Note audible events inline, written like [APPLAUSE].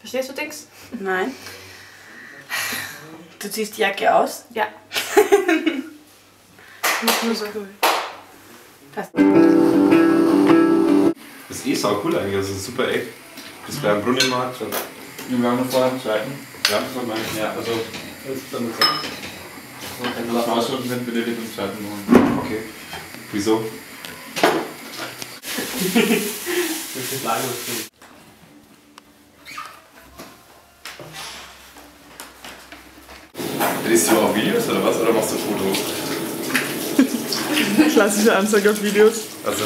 Verstehst du Dings? Nein. Du ziehst die Jacke aus? Ja. [LAUGHS] Nicht nur so. Passt. Das ist eh sau cool eigentlich, also super Eck. Das ist beim Brunnenmarkt. und- Wir haben noch vorher einen zweiten. Ja, das war mein. Ja, also, das ist dann gesagt. Wenn das ausschaut, wenn wir den zweiten machen. Okay. Wieso? [LAUGHS] Das ist leider Drehst du auch Videos oder was? Oder machst du Fotos? [LAUGHS] Klassische Anzeige auf Videos. Also.